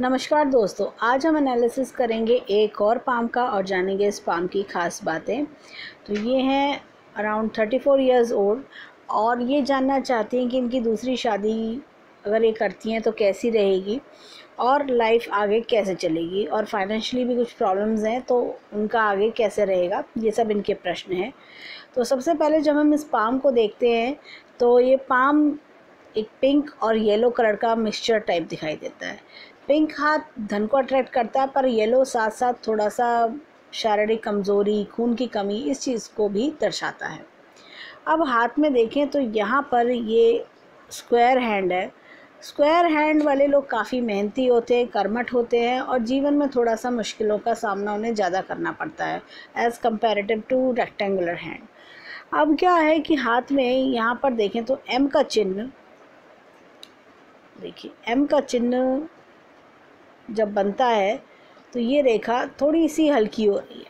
नमस्कार दोस्तों, आज हम एनालिसिस करेंगे एक और पाम का और जानेंगे इस पाम की खास बातें। तो ये हैं around thirty four years old और ये जानना चाहती हैं कि इनकी दूसरी शादी अगर ये करती हैं तो कैसी रहेगी और लाइफ आगे कैसे चलेगी और फाइनेंशियली भी कुछ प्रॉब्लम्स हैं तो उनका आगे कैसे रहेगा, ये सब इनके प्रश्न हैं। तो सबसे पहले जब हम इस पाम को देखते हैं तो ये पाम एक पिंक और येलो कलर का मिक्सचर टाइप दिखाई देता है। पिंक हाथ धन को अट्रैक्ट करता है, पर येलो साथ साथ थोड़ा सा शारीरिक कमज़ोरी, खून की कमी इस चीज़ को भी दर्शाता है। अब हाथ में देखें तो यहाँ पर ये स्क्वायर हैंड है। स्क्वायर हैंड वाले लोग काफ़ी मेहनती होते हैं, कर्मठ होते हैं और जीवन में थोड़ा सा मुश्किलों का सामना उन्हें ज़्यादा करना पड़ता है as comparative to rectangular hand अब क्या है कि हाथ में यहाँ पर देखें तो एम का चिन्ह, देखिए एम का चिन्ह जब बनता है तो ये रेखा थोड़ी सी हल्की हो रही है।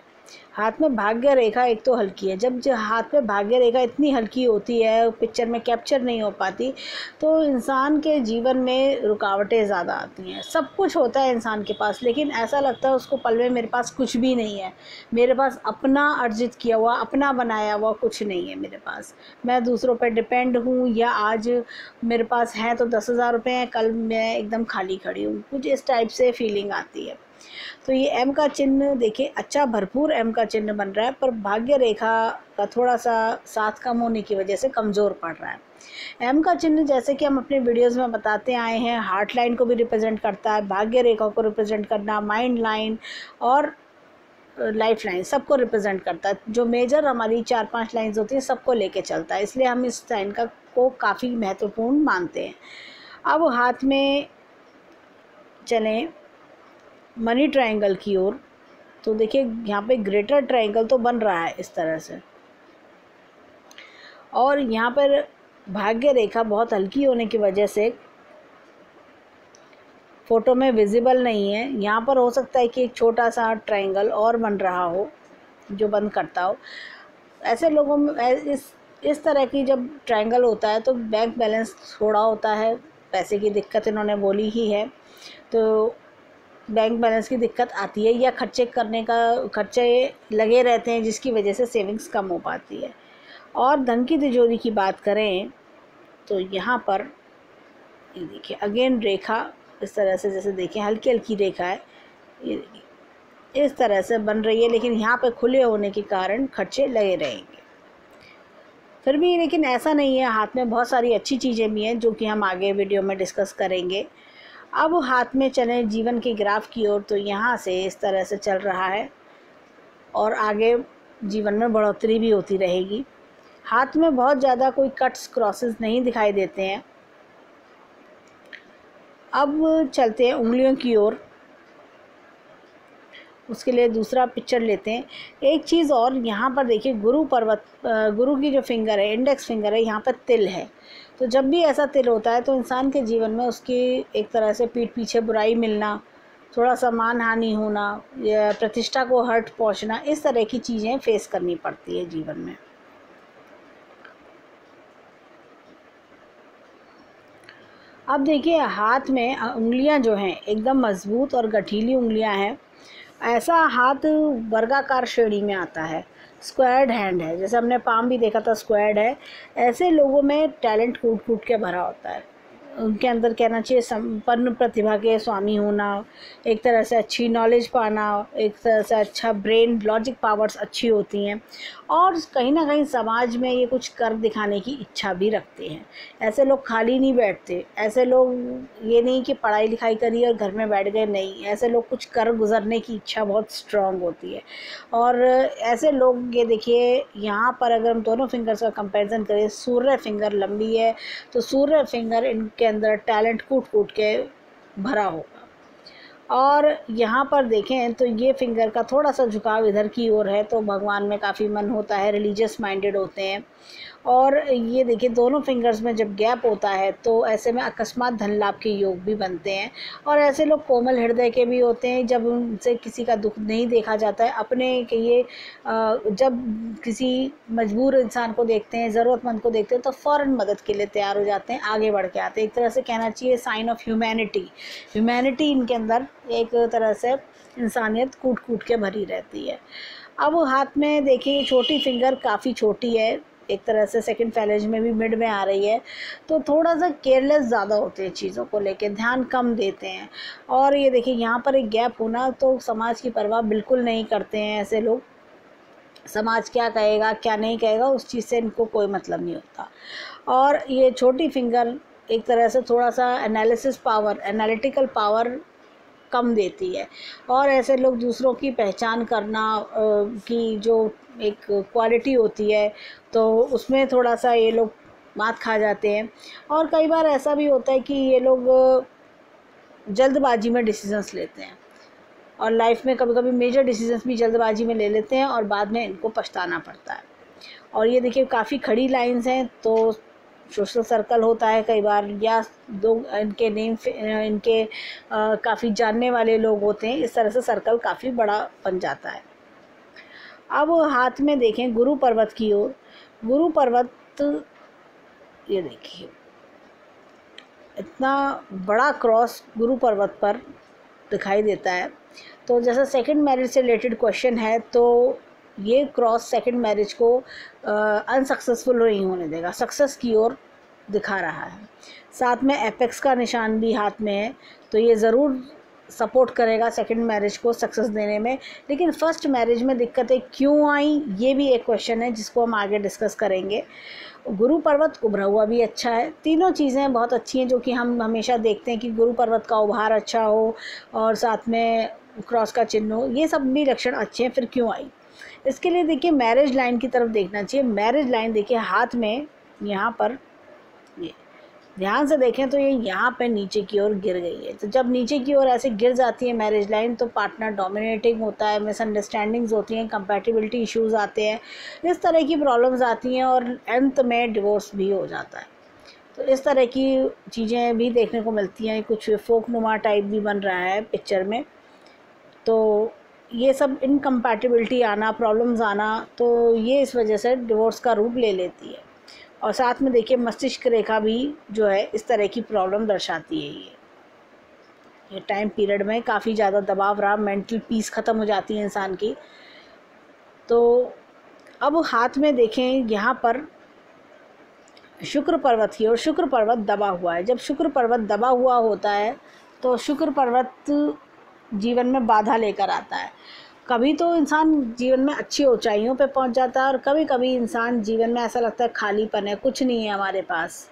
हाथ में भाग्य रेखा एक तो हल्की है। जब जो हाथ में भाग्य रेखा इतनी हल्की होती है पिक्चर में कैप्चर नहीं हो पाती तो इंसान के जीवन में रुकावटें ज़्यादा आती हैं। सब कुछ होता है इंसान के पास, लेकिन ऐसा लगता है उसको पल में मेरे पास कुछ भी नहीं है। मेरे पास अपना अर्जित किया हुआ, अपना बनाया हुआ कुछ नहीं है मेरे पास। मैं दूसरों पर डिपेंड हूँ या आज मेरे पास है तो दस हज़ार रुपये हैं, कल मैं एकदम खाली खड़ी हूँ। कुछ इस टाइप से फीलिंग आती है। तो ये एम का चिन्ह देखिए अच्छा भरपूर एम का चिन्ह बन रहा है, पर भाग्य रेखा का थोड़ा सा साथ कम होने की वजह से कमज़ोर पड़ रहा है। एम का चिन्ह जैसे कि हम अपने वीडियोस में बताते आए हैं, हार्ट लाइन को भी रिप्रेजेंट करता है, भाग्य रेखा को रिप्रेजेंट करना, माइंड लाइन और लाइफ लाइन सबको रिप्रेजेंट करता है। जो मेजर हमारी चार पाँच लाइंस होती हैं, सबको लेके चलता है, इसलिए हम इस लाइन का को काफ़ी महत्वपूर्ण मानते हैं। अब हाथ में चलें। मनी ट्रायंगल की ओर। तो देखिए, यहाँ पे ग्रेटर ट्रायंगल तो बन रहा है इस तरह से। और यहाँ पर भाग्य रेखा बहुत हल्की होने की वजह से फ़ोटो में विजिबल नहीं है। यहाँ पर हो सकता है कि एक छोटा सा ट्रायंगल और बन रहा हो, जो बंद करता हो। ऐसे लोगों में इस इस तरह की जब ट्रायंगल होता है तो बैंक बैलेंस थोड़ा होता है। पैसे की दिक्कत इन्होंने बोली ही है। तो बैंक बैलेंस की दिक्कत आती है या खर्चे करने का, खर्चे लगे रहते हैं जिसकी वजह से सेविंग्स कम हो पाती है। और धन की तिजोरी की बात करें तो यहाँ पर, ये देखिए, अगेन रेखा इस तरह से, जैसे देखें, हल्की हल्की रेखा है। ये देखिए, इस तरह से बन रही है, लेकिन यहाँ पे खुले होने के कारण खर्चे लगे रहेंगे। फिर भी, लेकिन ऐसा नहीं है, हाथ में बहुत सारी अच्छी चीज़ें भी हैं, जो कि हम आगे वीडियो में डिस्कस करेंगे। अब हाथ में चले जीवन के ग्राफ की ओर तो यहाँ से इस तरह से चल रहा है। और आगे जीवन में बढ़ोतरी भी होती रहेगी। हाथ में बहुत ज़्यादा कोई कट्स क्रॉसेस नहीं दिखाई देते हैं। अब चलते हैं उंगलियों की ओर। उसके लिए दूसरा पिक्चर लेते हैं। एक चीज़ और, यहाँ पर देखिए गुरु पर्वत गुरु की जो फिंगर है इंडेक्स फिंगर है, यहाँ पर तिल है। तो जब भी ऐसा तिल होता है तो इंसान के जीवन में उसकी एक तरह से पीठ पीछे बुराई मिलना, थोड़ा सा मान हानि होना या प्रतिष्ठा को हर्ट पहुँचना, इस तरह की चीज़ें फेस करनी पड़ती है जीवन में। अब देखिए, हाथ में उंगलियाँ जो हैं, एकदम मज़बूत और गठीली उंगलियाँ हैं। ऐसा हाथ वर्गाकार श्रेणी में आता है। स्क्वायर्ड हैंड है। जैसे हमने पाम भी देखा था, स्क्वायर्ड है। ऐसे लोगों में टैलेंट कूट कूट के भरा होता है। उनके अंदर कहना चाहिए संपन्न प्रतिभा के स्वामी होना, एक तरह से अच्छी नॉलेज पाना, एक तरह से अच्छा ब्रेन लॉजिक पावर्स अच्छी होती हैं। और कहीं ना कहीं समाज में ये कुछ कर दिखाने की इच्छा भी रखते हैं। ऐसे लोग खाली नहीं बैठते, ऐसे लोग ये नहीं कि पढ़ाई लिखाई करी और घर में बैठ गए, नहीं। ऐसे लोग कुछ कर गुजरने की इच्छा बहुत स्ट्रांग होती है। और ऐसे लोग, ये देखिए, यहाँ पर अगर हम दोनों फिंगर्स का कंपेरिजन करें, सूर्य फिंगर लंबी है तो सूर्य फिंगर इनके अंदर टैलेंट कूट कूट के भरा होगा। और यहाँ पर देखें तो ये फिंगर का थोड़ा सा झुकाव इधर की ओर है तो भगवान में काफ़ी मन होता है रिलीजियस माइंडेड होते हैं। और ये देखिए, दोनों फिंगर्स में जब गैप होता है तो ऐसे में अकस्मात धन लाभ के योग भी बनते हैं। और ऐसे लोग कोमल हृदय के भी होते हैं, जब उनसे किसी का दुख नहीं देखा जाता है। अपने के ये जब किसी मजबूर इंसान को देखते हैं, ज़रूरतमंद को देखते हैं तो फ़ौर मदद के लिए तैयार हो जाते हैं, आगे बढ़ के आते हैं। एक तरह से कहना चाहिए साइन ऑफ़ ह्यूमैनिटी ह्यूमैनिटी इनके अंदर एक तरह से इंसानियत कूट कूट के भरी रहती है। अब हाथ में देखिए छोटी फिंगर काफ़ी छोटी है। एक तरह से सेकंड फैलेज में भी मिड में आ रही है। तो थोड़ा सा केयरलेस ज़्यादा होते हैं चीज़ों को लेके, ध्यान कम देते हैं। और ये देखिए, यहाँ पर एक गैप होना तो समाज की परवाह बिल्कुल नहीं करते हैं ऐसे लोग। समाज क्या कहेगा, क्या नहीं कहेगा, उस चीज़ से इनको कोई मतलब नहीं होता। और ये छोटी फिंगर एक तरह से थोड़ा सा एनालिसिस पावर एनालिटिकल पावर कम देती है। और ऐसे लोग दूसरों की पहचान करना की जो एक क्वालिटी होती है तो उसमें थोड़ा सा ये लोग मात खा जाते हैं। और कई बार ऐसा भी होता है कि ये लोग जल्दबाजी में डिसीजंस लेते हैं। और लाइफ में कभी कभी मेजर डिसीजंस भी जल्दबाजी में ले लेते हैं और बाद में इनको पछताना पड़ता है। और ये देखिए, काफ़ी खड़ी लाइंस हैं तो सोशल सर्कल होता है कई बार, या दो इनके नेम इनके काफ़ी जानने वाले लोग होते हैं, इस तरह से सर्कल काफ़ी बड़ा बन जाता है। अब हाथ में देखें गुरु पर्वत की ओर। गुरु पर्वत, ये देखिए, इतना बड़ा क्रॉस गुरु पर्वत पर दिखाई देता है। तो जैसा सेकंड मैरिज से रिलेटेड क्वेश्चन है तो ये क्रॉस सेकंड मैरिज को अनसक्सेसफुल नहीं होने देगा। सक्सेस की ओर दिखा रहा है। साथ में एपेक्स का निशान भी हाथ में है तो ये ज़रूर सपोर्ट करेगा सेकंड मैरिज को सक्सेस देने में। लेकिन फ़र्स्ट मैरिज में दिक्कतें क्यों आई, ये भी एक क्वेश्चन है, जिसको हम आगे डिस्कस करेंगे। गुरु पर्वत उभरा हुआ भी अच्छा है। तीनों चीज़ें बहुत अच्छी हैं, जो कि हम हमेशा देखते हैं कि गुरु पर्वत का उभार अच्छा हो, और साथ में क्रॉस का चिन्ह हो। ये सब भी लक्षण अच्छे हैं, फिर क्यों आई? इसके लिए देखिए मैरिज लाइन की तरफ़ देखना चाहिए। मैरिज लाइन देखिए हाथ में, यहाँ पर, ये, ध्यान से देखें तो ये यहाँ पे नीचे की ओर गिर गई है। तो जब नीचे की ओर ऐसे गिर जाती है मैरिज लाइन तो पार्टनर डोमिनेटिंग होता है मिसअंडरस्टैंडिंग्स होती हैं कंपेटिबिलिटी इश्यूज़ आते हैं, इस तरह की प्रॉब्लम्स आती हैं और अंत में डिवोर्स भी हो जाता है। तो इस तरह की चीज़ें भी देखने को मिलती हैं। कुछ फोक नुमा टाइप भी बन रहा है पिक्चर में। तो ये सब इनकम्पैटिबिलिटी आना प्रॉब्लम्स आना तो ये इस वजह से डिवोर्स का रूप ले लेती है। और साथ में देखिए, मस्तिष्क रेखा भी जो है, इस तरह की प्रॉब्लम दर्शाती है ये। ये टाइम पीरियड में काफ़ी ज़्यादा दबाव रहा मेंटल पीस ख़त्म हो जाती है इंसान की। तो अब हाथ में देखें, यहाँ पर शुक्र पर्वत की और शुक्र पर्वत दबा हुआ है। जब शुक्र पर्वत दबा हुआ होता है तो शुक्र पर्वत जीवन में बाधा लेकर आता है। कभी तो इंसान जीवन में अच्छी ऊंचाइयों पे पहुँच जाता है और कभी कभी इंसान जीवन में ऐसा लगता है खालीपन है, कुछ नहीं है हमारे पास।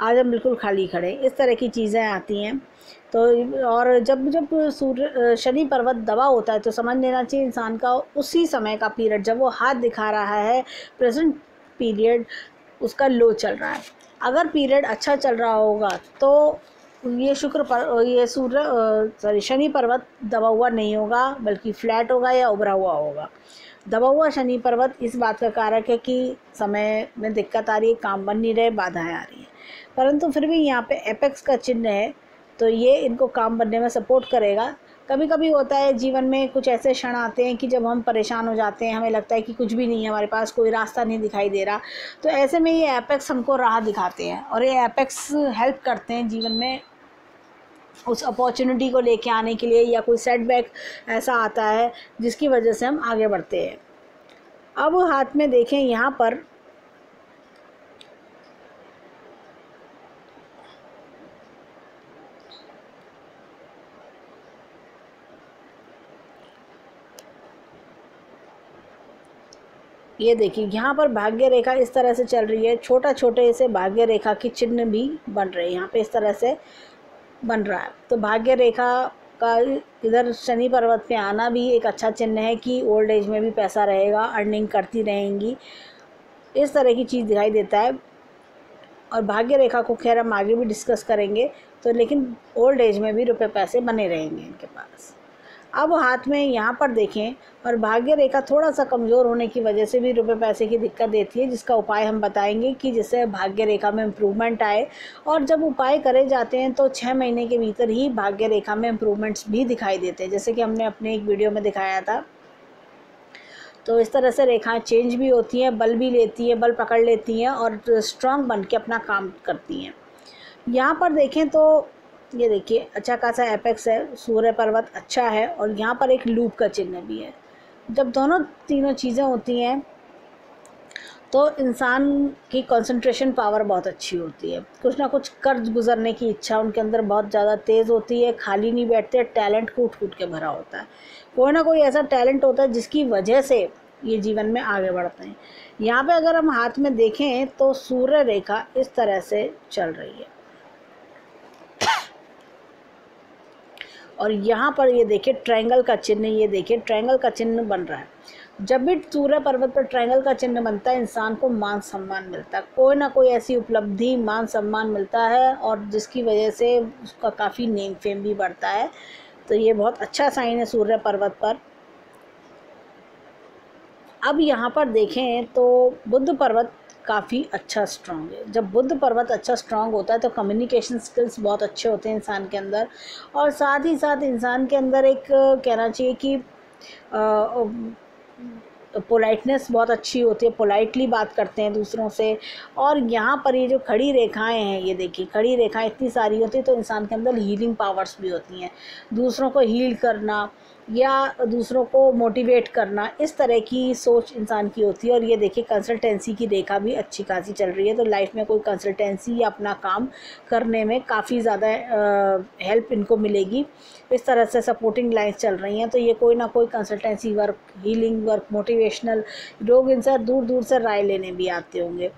आज हम बिल्कुल खाली खड़े इस तरह की चीज़ें आती हैं। तो और जब जब सूर्य शनि पर्वत दबा होता है तो समझ लेना चाहिए इंसान का उसी समय का पीरियड, जब वो हाथ दिखा रहा है, प्रेजेंट पीरियड, उसका लो चल रहा है। अगर पीरियड अच्छा चल रहा होगा तो ये शुक्र पर, ये सूर्य सॉरी, शनि पर्वत दबा हुआ नहीं होगा, बल्कि फ्लैट होगा या उभरा हुआ होगा। दबा हुआ शनि पर्वत इस बात का कारक है कि समय में दिक्कत आ रही है, काम बन नहीं रहे, बाधाएँ आ रही हैं। परंतु फिर भी यहाँ पे एपेक्स का चिन्ह है तो ये इनको काम बनने में सपोर्ट करेगा। कभी कभी होता है, जीवन में कुछ ऐसे क्षण आते हैं कि जब हम परेशान हो जाते हैं, हमें लगता है कि कुछ भी नहीं है, हमारे पास कोई रास्ता नहीं दिखाई दे रहा तो ऐसे में ये एपेक्स हमको राह दिखाते हैं और ये एपेक्स हेल्प करते हैं जीवन में उस अपॉर्चुनिटी को लेके आने के लिए या कोई सेटबैक ऐसा आता है, जिसकी वजह से हम आगे बढ़ते हैं। अब हाथ में देखें यहाँ पर। ये देखिए, यहाँ पर भाग्य रेखा इस तरह से चल रही है। छोटा छोटे से भाग्य रेखा की चिन्ह भी बन रहे हैं। यहाँ पे इस तरह से बन रहा है। तो भाग्य रेखा का इधर शनि पर्वत पे आना भी एक अच्छा चिन्ह है कि ओल्ड एज में भी पैसा रहेगा अर्निंग करती रहेंगी। इस तरह की चीज़ दिखाई देता है। और भाग्य रेखा को खैर हम आगे भी डिस्कस करेंगे। तो लेकिन ओल्ड एज में भी रुपए पैसे बने रहेंगे इनके पास। अब हाथ में यहाँ पर देखें, और भाग्य रेखा थोड़ा सा कमज़ोर होने की वजह से भी रुपए पैसे की दिक्कत देती है, जिसका उपाय हम बताएँगे कि जिससे भाग्य रेखा में इम्प्रूवमेंट आए। और जब उपाय करे जाते हैं तो छः महीने के भीतर ही भाग्य रेखा में इम्प्रूवमेंट्स भी दिखाई देते हैं। जैसे कि हमने अपने एक वीडियो में दिखाया था। तो इस तरह से रेखाएँ चेंज भी होती हैं, बल भी लेती हैं, बल पकड़ लेती हैं, और स्ट्रांग बन के अपना काम करती हैं। यहाँ पर देखें तो ये देखिए अच्छा खासा एपेक्स है सूर्य पर्वत अच्छा है और यहाँ पर एक लूप का चिन्ह भी है। जब दोनों तीनों चीज़ें होती हैं तो इंसान की कंसंट्रेशन पावर बहुत अच्छी होती है। कुछ ना कुछ कर्ज गुजरने की इच्छा उनके अंदर बहुत ज़्यादा तेज़ होती है, खाली नहीं बैठते टैलेंट कूट कूट के भरा होता है। कोई ना कोई ऐसा टैलेंट होता है जिसकी वजह से ये जीवन में आगे बढ़ते हैं। यहाँ पे अगर हम हाथ में देखें तो सूर्य रेखा इस तरह से चल रही है। और यहाँ पर ये देखिए ट्रायंगल का चिन्ह, ये देखिए ट्रायंगल का चिन्ह बन रहा है। जब भी सूर्य पर्वत पर ट्रायंगल का चिन्ह बनता है, इंसान को मान सम्मान मिलता है। कोई ना कोई ऐसी उपलब्धि, मान सम्मान मिलता है और जिसकी वजह से उसका काफ़ी नेम फेम भी बढ़ता है। तो ये बहुत अच्छा साइन है सूर्य पर्वत पर। अब यहाँ पर देखें तो बुद्ध पर्वत काफ़ी अच्छा स्ट्रॉन्ग है। जब बुद्ध पर्वत अच्छा स्ट्रॉन्ग होता है तो कम्युनिकेशन स्किल्स बहुत अच्छे होते हैं इंसान के अंदर। और साथ ही साथ इंसान के अंदर एक कहना चाहिए कि पोलाइटनेस बहुत अच्छी होती है। पोलाइटली बात करते हैं दूसरों से। और यहाँ पर ये जो खड़ी रेखाएँ हैं, ये देखिए, खड़ी रेखाएँ इतनी सारी होती है तो इंसान के अंदर हीलिंग पावर्स भी होती हैं। दूसरों को हील करना या दूसरों को मोटिवेट करना, इस तरह की सोच इंसान की होती है। और ये देखिए कंसल्टेंसी की रेखा भी अच्छी खासी चल रही है। तो लाइफ में कोई कंसल्टेंसी या अपना काम करने में काफ़ी ज़्यादा हेल्प इनको मिलेगी। इस तरह से सपोर्टिंग लाइन्स चल रही हैं। तो ये कोई ना कोई consultancy work healing work motivational लोग इनसे दूर दूर से राय लेने भी आते होंगे।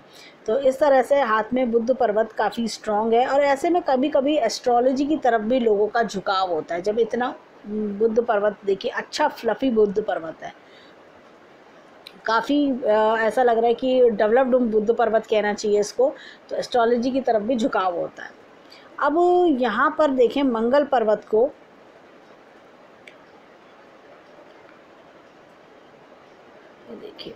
तो इस तरह से हाथ में बुद्ध पर्वत काफ़ी स्ट्रॉन्ग है। और ऐसे में कभी कभी एस्ट्रोलॉजी की तरफ़ भी लोगों का झुकाव होता है। जब इतना बुद्ध पर्वत, देखिए अच्छा फ्लफ़ी बुद्ध पर्वत है। काफ़ी ऐसा लग रहा है कि डेवलप्ड बुद्ध पर्वत कहना चाहिए इसको तो एस्ट्रोलॉजी की तरफ़ भी झुकाव होता है। अब यहाँ पर देखें मंगल पर्वत को। देखिए।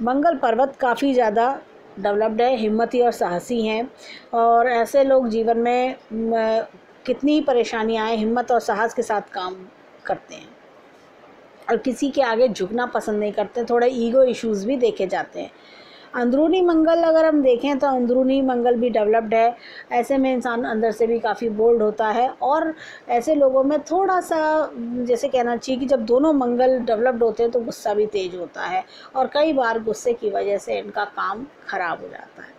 मंगल पर्वत काफ़ी ज़्यादा डेवलप्ड है, हिम्मती और साहसी हैं। और ऐसे लोग जीवन में कितनी ही परेशानियाँ आए, हिम्मत और साहस के साथ काम करते हैं। और किसी के आगे झुकना पसंद नहीं करते, थोड़े ईगो इश्यूज़ भी देखे जाते हैं। अंदरूनी मंगल अगर हम देखें तो अंदरूनी मंगल भी डेवलप्ड है। ऐसे में इंसान अंदर से भी काफ़ी बोल्ड होता है और ऐसे लोगों में थोड़ा सा, जैसे कहना चाहिए कि जब दोनों मंगल डेवलप्ड होते हैं तो गुस्सा भी तेज होता है और कई बार गुस्से की वजह से इनका काम ख़राब हो जाता है।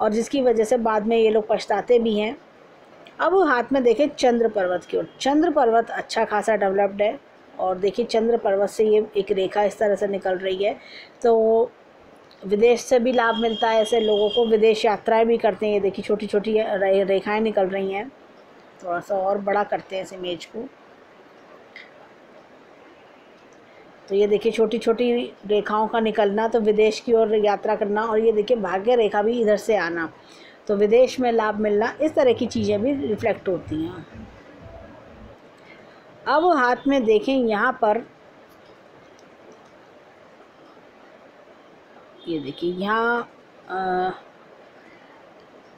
और जिसकी वजह से बाद में ये लोग पछताते भी हैं। अब हाथ में देखें चंद्र पर्वत की ओर। चंद्र पर्वत अच्छा खासा डेवलप्ड है और देखिए चंद्र पर्वत से ये एक रेखा इस तरह से निकल रही है। तो विदेश से भी लाभ मिलता है, ऐसे लोगों को विदेश यात्राएँ भी करते हैं। ये देखिए छोटी छोटी रेखाएँ निकल रही हैं। थोड़ा सा और बड़ा करते हैं इस इमेज को। तो ये देखिए छोटी छोटी रेखाओं का निकलना तो विदेश की ओर यात्रा करना और ये देखिए, भाग्य रेखा भी इधर से आना। तो विदेश में लाभ मिलना, इस तरह की चीज़ें भी रिफ्लेक्ट होती हैं। अब हाथ में देखें, यहाँ पर ये देखिए, यहाँ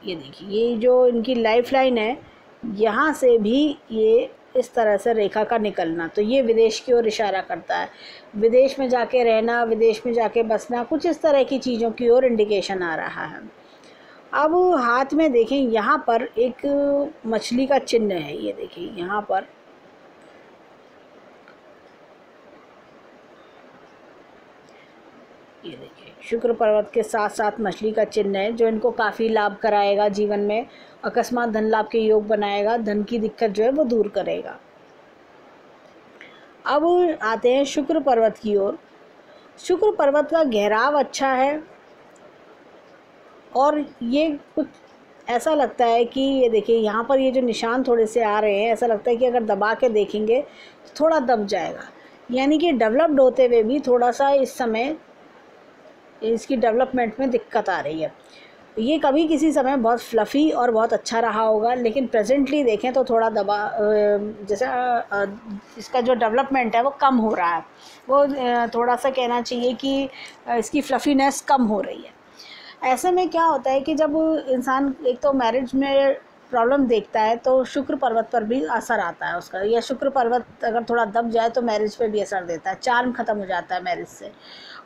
ये देखिए, ये जो इनकी लाइफ लाइन है, यहाँ से भी ये इस तरह से रेखा का निकलना। तो ये विदेश की ओर इशारा करता है। विदेश में जाके रहना, विदेश में जाके बसना, कुछ इस तरह की चीज़ों की ओर इंडिकेशन आ रहा है। अब हाथ में देखें, यहाँ पर एक मछली का चिन्ह है, ये देखिए, यहाँ पर ये देखिए शुक्र पर्वत के साथ साथ मछली का चिन्ह है, जो इनको काफ़ी लाभ कराएगा जीवन में, अकस्मात धन लाभ के योग बनाएगा, धन की दिक्कत जो है वो दूर करेगा। अब आते हैं शुक्र पर्वत की ओर। शुक्र पर्वत का गहराव अच्छा है, और ये कुछ ऐसा लगता है कि ये देखिए, यहाँ पर ये जो निशान थोड़े से आ रहे हैं, ऐसा लगता है कि अगर दबा के देखेंगे तो थोड़ा दब जाएगा। यानी कि डेवलप्ड होते हुए भी थोड़ा सा इस समय इसकी डेवलपमेंट में दिक्कत आ रही है। ये कभी किसी समय बहुत फ्लफ़ी और बहुत अच्छा रहा होगा, लेकिन प्रेजेंटली देखें तो थोड़ा दबा जैसे इसका जो डेवलपमेंट है वो कम हो रहा है। वो थोड़ा सा कहना चाहिए कि इसकी फ्लफ़ीनेस कम हो रही है। ऐसे में क्या होता है कि जब इंसान एक तो मैरिज में प्रॉब्लम देखता है तो शुक्र पर्वत पर भी असर आता है उसका। या शुक्र पर्वत अगर थोड़ा दब जाए तो मैरिज पे भी असर देता है। चार्म ख़त्म हो जाता है मैरिज से।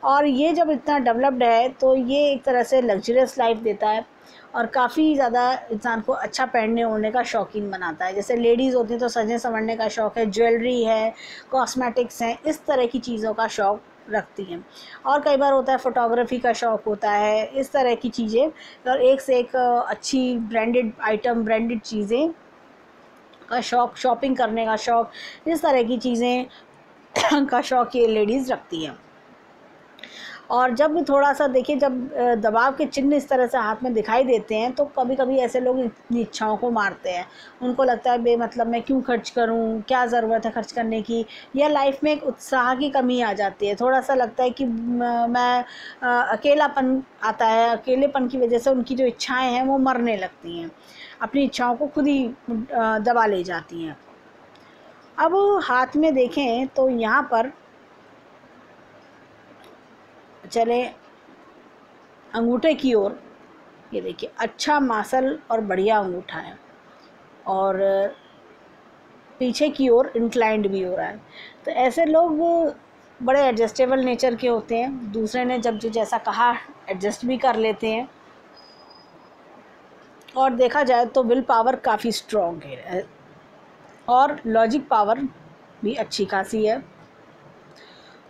और ये जब इतना डेवलप्ड है तो ये एक तरह से लग्जरियस लाइफ देता है और काफ़ी ज़्यादा इंसान को अच्छा पहनने ओढ़ने का शौकीन बनाता है। जैसे लेडीज़ होती हैं तो सजने संवरने का शौक़ है ज्वेलरी है कॉस्मेटिक्स हैं, इस तरह की चीज़ों का शौक़ रखती हैं। और कई बार होता है फ़ोटोग्राफी का शौक़ होता है, इस तरह की चीज़ें और एक से एक अच्छी ब्रांडेड आइटम ब्रांडेड चीज़ें का शौक़ शॉपिंग करने का शौक़, इस तरह की चीज़ें का शौक़ ये लेडीज़ रखती हैं। और जब भी थोड़ा सा देखिए, जब दबाव के चिन्ह इस तरह से हाथ में दिखाई देते हैं तो कभी कभी ऐसे लोग इतनी इच्छाओं को मारते हैं। उनको लगता है बेमतलब मैं क्यों खर्च करूँ? क्या ज़रूरत है खर्च करने की? या लाइफ में एक उत्साह की कमी आ जाती है। थोड़ा सा लगता है कि, मैं अकेलापन आता है, अकेलेपन की वजह से उनकी जो इच्छाएँ हैं, वो मरने लगती हैं। अपनी इच्छाओं को खुद ही दबा ले जाती हैं। अब हाथ में देखें तो यहाँ पर चले अंगूठे की ओर। ये देखिए अच्छा मासल और बढ़िया अंगूठा है। और पीछे की ओर इंक्लाइंड भी हो रहा है। तो ऐसे लोग बड़े एडजस्टेबल नेचर के होते हैं। दूसरे ने जब जो जैसा कहा एडजस्ट भी कर लेते हैं। और देखा जाए तो विल पावर काफ़ी स्ट्रॉन्ग है। और लॉजिक पावर भी अच्छी खासी है।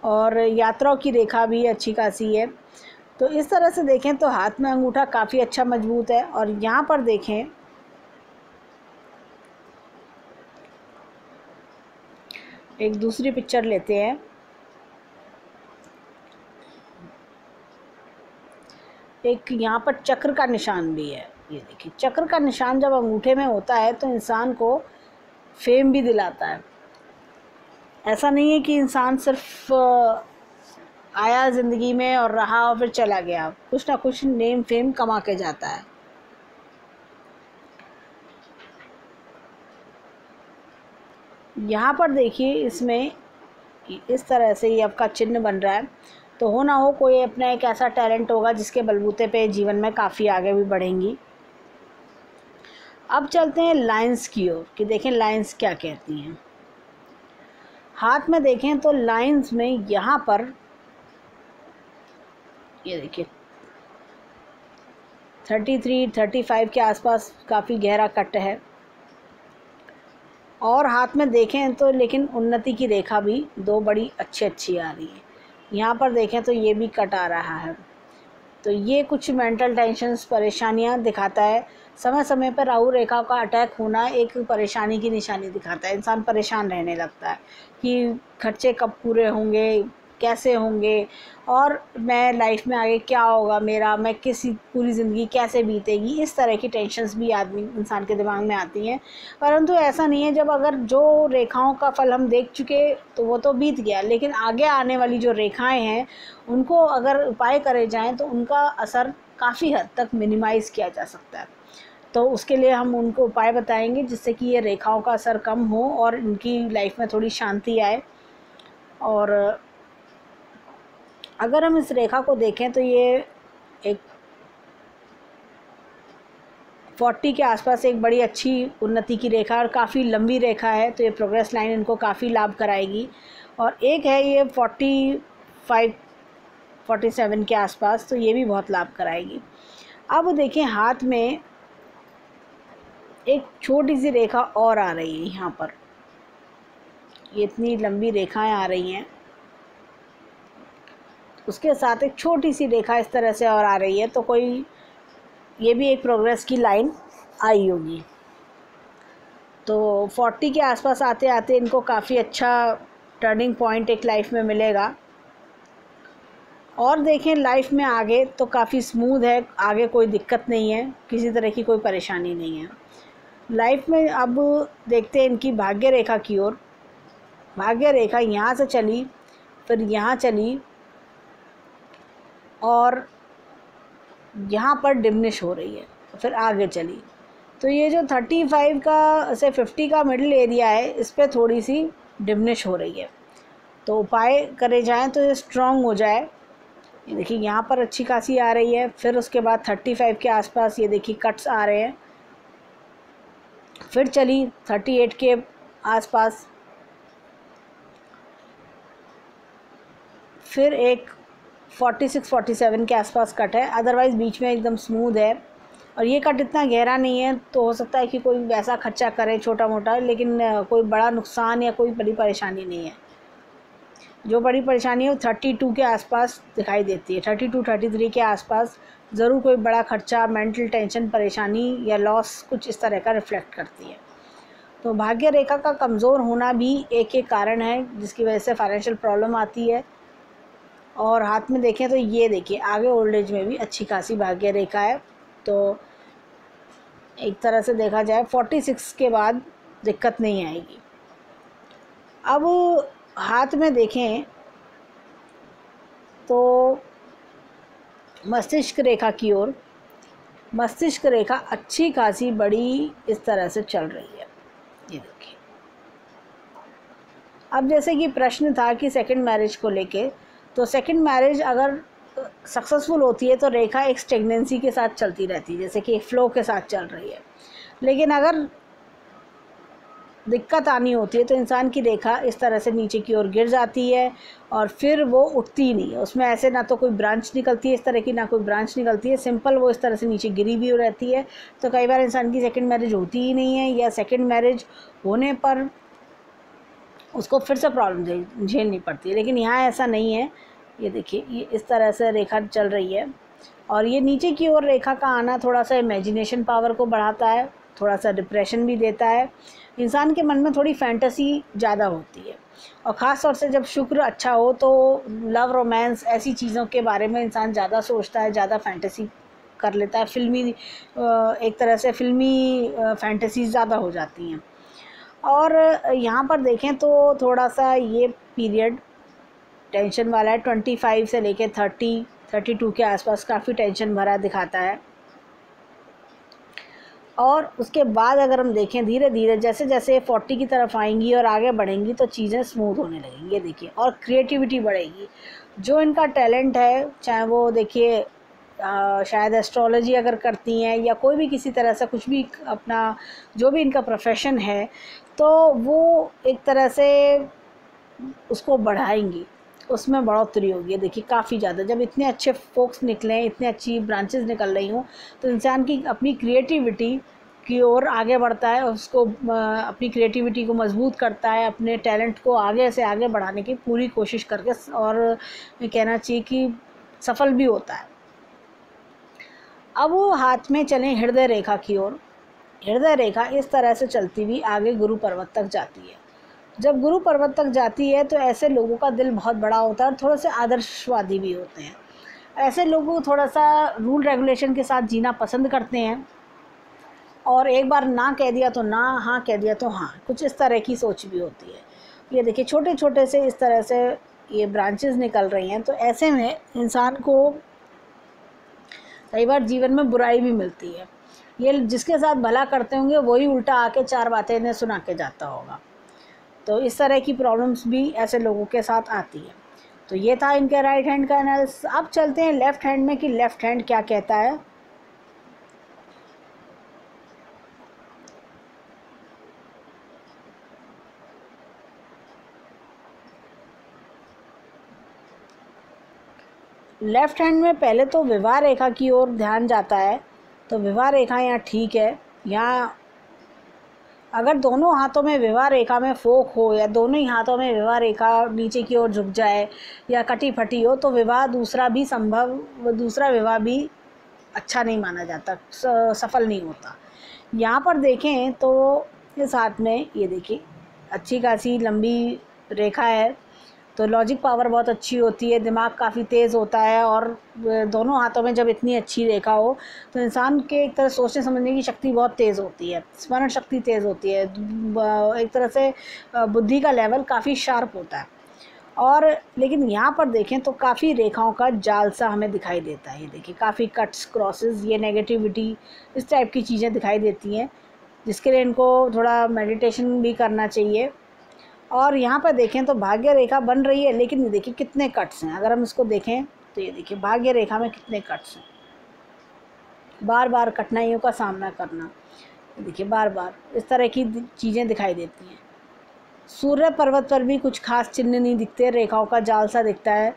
और यात्राओं की रेखा भी अच्छी खासी है। तो इस तरह से देखें तो हाथ में अंगूठा काफ़ी अच्छा मज़बूत है और यहाँ पर देखें एक दूसरी पिक्चर लेते हैं। एक यहाँ पर चक्र का निशान भी है। ये देखिए, चक्र का निशान जब अंगूठे में होता है तो इंसान को फेम भी दिलाता है। ऐसा नहीं है कि इंसान सिर्फ़ आया ज़िंदगी में और रहा और फिर चला गया। कुछ ना कुछ नेम फेम कमा के जाता है। यहाँ पर देखिए इसमें इस तरह से ये आपका चिन्ह बन रहा है। तो हो ना हो कोई अपना एक ऐसा टैलेंट होगा जिसके बलबूते पे जीवन में काफ़ी आगे भी बढ़ेंगी। अब चलते हैं लाइंस की ओर, कि देखें लाइंस क्या कहती हैं। हाथ में देखें तो लाइंस में यहाँ पर, ये देखिए, थर्टी थ्री, थर्टी फाइव के आसपास काफ़ी गहरा कट है। और हाथ में देखें तो लेकिन उन्नति की रेखा भी दो बड़ी अच्छी अच्छी आ रही है। यहाँ पर देखें तो ये भी कट आ रहा है। तो ये कुछ मेंटल टेंशन्स, परेशानियाँ दिखाता है। समय समय पर राहु रेखा का अटैक होना एक परेशानी की निशानी दिखाता है। इंसान परेशान रहने लगता है कि खर्चे कब पूरे होंगे, कैसे होंगे और मैं लाइफ में आगे क्या होगा, मेरा, मैं किसी पूरी ज़िंदगी कैसे बीतेगी? इस तरह की टेंशन्स भी आदमी, इंसान के दिमाग में आती हैं। परंतु ऐसा नहीं है, जब अगर जो रेखाओं का फल हम देख चुके तो वो तो बीत गया, लेकिन आगे आने वाली जो रेखाएँ हैं, उनको अगर उपाय करे जाएँ तो उनका असर काफ़ी हद तक मिनिमाइज़ किया जा सकता है। तो उसके लिए हम उनको उपाय बताएँगे जिससे कि ये रेखाओं का असर कम हो और इनकी लाइफ में थोड़ी शांति आए। और अगर हम इस रेखा को देखें तो ये एक फोर्टी के आसपास एक बड़ी अच्छी उन्नति की रेखा और काफ़ी लंबी रेखा है तो ये प्रोग्रेस लाइन इनको काफ़ी लाभ कराएगी। और एक है ये फोर्टी फाइव, फोर्टी सेवन के आसपास तो ये भी बहुत लाभ कराएगी। अब देखें हाथ में एक छोटी सी रेखा और आ रही है यहाँ पर। ये इतनी लंबी रेखाएँ आ रही हैं। उसके साथ एक छोटी सी रेखा इस तरह से और आ रही है तो कोई, ये भी एक प्रोग्रेस की लाइन आई होगी। तो फोर्टी के आसपास आते आते इनको काफ़ी अच्छा टर्निंग पॉइंट एक लाइफ में मिलेगा। और देखें लाइफ में आगे तो काफ़ी स्मूथ है, आगे कोई दिक्कत नहीं है, किसी तरह की कोई परेशानी नहीं है। लाइफ में अब देखते हैं इनकी भाग्य रेखा की ओर। भाग्य रेखा यहाँ से चली, फिर यहाँ चली और यहाँ पर डिमनिश हो रही है, फिर आगे चली। तो ये जो थर्टी फाइव का, से फिफ्टी का मिडिल एरिया है, इस पर थोड़ी सी डिमनिश हो रही है। तो उपाय करे जाएँ तो ये स्ट्रॉन्ग हो जाए। देखिए यहाँ पर अच्छी खासी आ रही है, फिर उसके बाद थर्टी फाइव के आसपास ये देखिए कट्स आ रहे हैं। फिर चली थर्टी एट के आसपास। फिर एक फोर्टी सिक्स फोर्टी सेवन के आसपास कट है। अदरवाइज़ बीच में एकदम स्मूथ है। और ये कट इतना गहरा नहीं है तो हो सकता है कि कोई वैसा खर्चा करे छोटा मोटा लेकिन कोई बड़ा नुकसान या कोई बड़ी परेशानी नहीं है। जो बड़ी परेशानी है वो थर्टी टू के आसपास दिखाई देती है। थर्टी टू थर्टी थ्री के आसपास ज़रूर कोई बड़ा खर्चा मेंटल टेंशन परेशानी या लॉस कुछ इस तरह का रिफ्लेक्ट करती है। तो भाग्य रेखा का कमज़ोर होना भी एक एक कारण है, जिसकी वजह से फाइनेंशियल प्रॉब्लम आती है। और हाथ में देखें तो ये देखिए, आगे ओल्ड एज में भी अच्छी खासी भाग्य रेखा है। तो एक तरह से देखा जाए फोर्टी सिक्स के बाद दिक्कत नहीं आएगी। अब हाथ में देखें तो मस्तिष्क रेखा की ओर। मस्तिष्क रेखा अच्छी खासी बड़ी इस तरह से चल रही है। ये देखिए। अब जैसे कि प्रश्न था कि सेकंड मैरिज को लेके तो सेकंड मैरिज अगर सक्सेसफुल होती है तो रेखा एक स्टेगनेंसी के साथ चलती रहती है, जैसे कि एक फ़्लो के साथ चल रही है। लेकिन अगर दिक्कत आनी होती है तो इंसान की रेखा इस तरह से नीचे की ओर गिर जाती है और फिर वो उठती ही नहीं है। उसमें ऐसे ना तो कोई ब्रांच निकलती है इस तरह की, ना कोई ब्रांच निकलती है। सिंपल वो इस तरह से नीचे गिरी भी रहती है। तो कई बार इंसान की सेकंड मैरिज होती ही नहीं है या सेकंड मैरिज होने पर उसको फिर से प्रॉब्लम झेलनी पड़ती है। लेकिन यहाँ ऐसा नहीं है। ये देखिए, ये इस तरह से रेखा चल रही है और ये नीचे की ओर रेखा का आना थोड़ा सा इमेजिनेशन पावर को बढ़ाता है। थोड़ा सा डिप्रेशन भी देता है। इंसान के मन में थोड़ी फैंटेसी ज़्यादा होती है। और ख़ास तौर से जब शुक्र अच्छा हो तो लव रोमांस ऐसी चीज़ों के बारे में इंसान ज़्यादा सोचता है, ज़्यादा फैंटेसी कर लेता है। फिल्मी एक तरह से फिल्मी फैंटेसी ज़्यादा हो जाती हैं। और यहाँ पर देखें तो थोड़ा सा ये पीरियड टेंशन वाला है। ट्वेंटी फाइव से लेके थर्टी थर्टी टू के आसपास काफ़ी टेंशन भरा दिखाता है। और उसके बाद अगर हम देखें धीरे धीरे, जैसे जैसे फोर्टी की तरफ़ आएँगी और आगे बढ़ेंगी तो चीज़ें स्मूथ होने लगेंगी देखिए, और क्रिएटिविटी बढ़ेगी। जो इनका टैलेंट है, चाहे वो देखिए शायद एस्ट्रोलॉजी अगर करती हैं या कोई भी किसी तरह से कुछ भी अपना, जो भी इनका प्रोफेशन है तो वो एक तरह से उसको बढ़ाएँगी। उसमें बढ़ोतरी होगी। देखिए, काफ़ी ज़्यादा। जब इतने अच्छे फोक्स निकले हैं, इतनी अच्छी ब्रांचेस निकल रही हूँ तो इंसान की अपनी क्रिएटिविटी की ओर आगे बढ़ता है, उसको अपनी क्रिएटिविटी को मज़बूत करता है, अपने टैलेंट को आगे से आगे बढ़ाने की पूरी कोशिश करके और कहना चाहिए कि सफल भी होता है। अब वो हाथ में चलें हृदय रेखा की ओर। हृदय रेखा इस तरह से चलती हुई आगे गुरु पर्वत तक जाती है। जब गुरु पर्वत तक जाती है तो ऐसे लोगों का दिल बहुत बड़ा होता है और थोड़े से आदर्शवादी भी होते हैं। ऐसे लोग थोड़ा सा रूल रेगुलेशन के साथ जीना पसंद करते हैं और एक बार ना कह दिया तो ना हाँ कह दिया तो हाँ कुछ इस तरह की सोच भी होती है। ये देखिए छोटे छोटे से इस तरह से ये ब्रांचेस निकल रही हैं तो ऐसे में इंसान को कई बार जीवन में बुराई भी मिलती है। ये जिसके साथ भला करते होंगे, वही उल्टा आके चार बातें इन्हें सुना के जाता होगा। तो इस तरह की प्रॉब्लम्स भी ऐसे लोगों के साथ आती है। तो ये था इनके राइट हैंड का एनालिसिस अब चलते हैं लेफ़्ट हैंड में कि लेफ़्ट हैंड क्या कहता है। लेफ़्ट हैंड में पहले तो विवाह रेखा की ओर ध्यान जाता है। तो विवाह रेखा यहाँ ठीक है। यहाँ अगर दोनों हाथों में विवाह रेखा में फोक हो या दोनों ही हाथों में विवाह रेखा नीचे की ओर झुक जाए या कटी फटी हो तो विवाह दूसरा भी संभव, दूसरा विवाह भी अच्छा नहीं माना जाता सफल नहीं होता। यहाँ पर देखें तो इस हाथ में, ये देखिए, अच्छी खासी लंबी रेखा है। तो लॉजिक पावर बहुत अच्छी होती है, दिमाग काफ़ी तेज़ होता है और दोनों हाथों में जब इतनी अच्छी रेखा हो तो इंसान के एक तरह सोचने समझने की शक्ति बहुत तेज़ होती है, स्मरण शक्ति तेज़ होती है एक तरह से बुद्धि का लेवल काफ़ी शार्प होता है। और, लेकिन यहाँ पर देखें तो काफ़ी रेखाओं का जाल सा हमें दिखाई देता है, ये देखिए, काफ़ी कट्स क्रॉसेस ये नेगेटिविटी इस टाइप की चीज़ें दिखाई देती हैं, जिसके लिए इनको थोड़ा मेडिटेशन भी करना चाहिए। और यहाँ पर देखें तो भाग्य रेखा बन रही है, लेकिन देखिए कितने कट्स हैं। अगर हम इसको देखें तो ये देखिए भाग्य रेखा में कितने कट्स हैं। बार बार कठिनाइयों का सामना करना, देखिए बार बार इस तरह की चीज़ें दिखाई देती हैं। सूर्य पर्वत पर भी कुछ खास चिन्ह नहीं दिखते, रेखाओं का जाल सा दिखता है।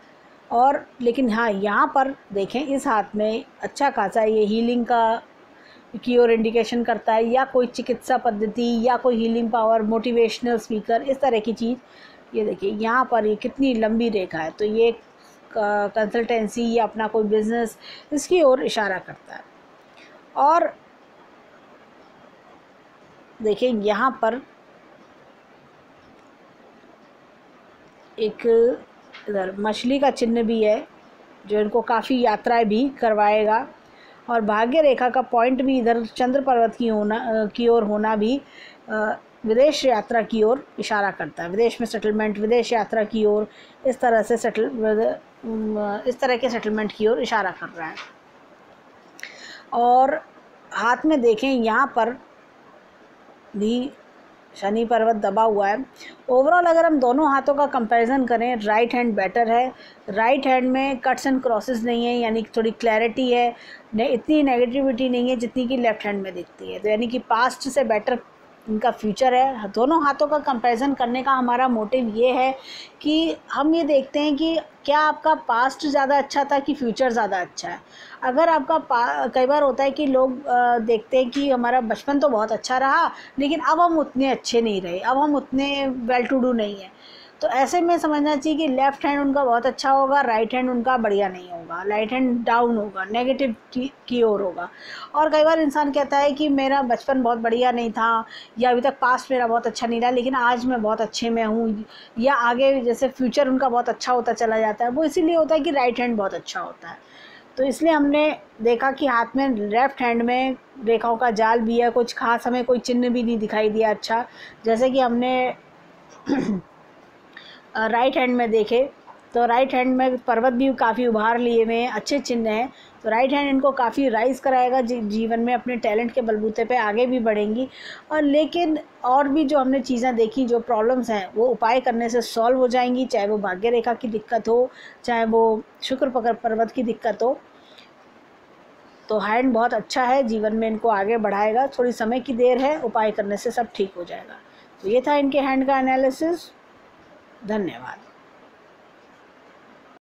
और लेकिन हाँ यहाँ पर देखें इस हाथ में अच्छा खासा ये हीलिंग का की ओर इंडिकेशन करता है, या कोई चिकित्सा पद्धति, या कोई हीलिंग पावर मोटिवेशनल स्पीकर इस तरह की चीज़। ये देखिए, यहाँ पर ये कितनी लंबी रेखा है। तो ये कंसल्टेंसी या अपना कोई बिज़नेस इसकी ओर इशारा करता है। और देखिए, यहाँ पर एक इधर मछली का चिन्ह भी है, जो इनको काफ़ी यात्राएँ भी करवाएगा। और भाग्य रेखा का पॉइंट भी इधर चंद्र पर्वत की होना की ओर होना भी विदेश यात्रा की ओर इशारा करता है। विदेश में सेटलमेंट विदेश यात्रा की ओर इस तरह से सेटल इस तरह के सेटलमेंट की ओर इशारा कर रहा है। और हाथ में देखें, यहाँ पर भी शनि पर्वत दबा हुआ है। ओवरऑल अगर हम दोनों हाथों का कंपैरिजन करें राइट हैंड बेटर है। राइट हैंड में कट्स एंड क्रॉसेस नहीं है यानी कि थोड़ी क्लैरिटी है। ने, इतनी नेगेटिविटी नहीं है जितनी कि लेफ़्ट हैंड में दिखती है। तो यानी कि पास्ट से बेटर इनका फ्यूचर है। दोनों हाथों का कंपैरिजन करने का हमारा मोटिव ये है कि हम ये देखते हैं कि क्या आपका पास्ट ज़्यादा अच्छा था कि फ्यूचर ज़्यादा अच्छा है। अगर आपका कई बार होता है कि लोग देखते हैं कि हमारा बचपन तो बहुत अच्छा रहा, लेकिन अब हम उतने अच्छे नहीं रहे। अब हम उतने वेल टू डू नहीं हैं। तो ऐसे में समझना चाहिए कि लेफ़्ट हैंड उनका बहुत अच्छा होगा राइट हैंड उनका बढ़िया नहीं होगा राइट हैंड डाउन होगा नेगेटिव की ओर होगा। और कई बार इंसान कहता है कि मेरा बचपन बहुत बढ़िया नहीं था, या अभी तक पास्ट मेरा बहुत अच्छा नहीं रहा, लेकिन आज मैं बहुत अच्छे में हूँ, या आगे जैसे फ्यूचर उनका बहुत अच्छा होता चला जाता है, वो इसीलिए होता है कि राइट हैंड बहुत अच्छा होता है। तो इसलिए हमने देखा कि हाथ में लेफ़्ट हैंड में रेखाओं का जाल भी है, कुछ खास हमें कोई चिन्ह भी नहीं दिखाई दिया अच्छा। जैसे कि हमने राइट हैंड में देखे तो राइट हैंड में पर्वत भी काफ़ी उभार लिए हुए हैं, अच्छे चिन्ह हैं। तो राइट हैंड इनको काफ़ी राइज कराएगा, जी, जीवन में अपने टैलेंट के बलबूते पे आगे भी बढ़ेंगी। और लेकिन और भी जो हमने चीज़ें देखी, जो प्रॉब्लम्स हैं, वो उपाय करने से सॉल्व हो जाएँगी, चाहे वो भाग्य रेखा की दिक्कत हो, चाहे वो शुक्र पकड़ पर्वत की दिक्कत हो। तो हैंड बहुत अच्छा है, जीवन में इनको आगे बढ़ाएगा, थोड़ी समय की देर है, उपाय करने से सब ठीक हो जाएगा। तो ये था इनके हैंड का एनालिसिस धन्यवाद।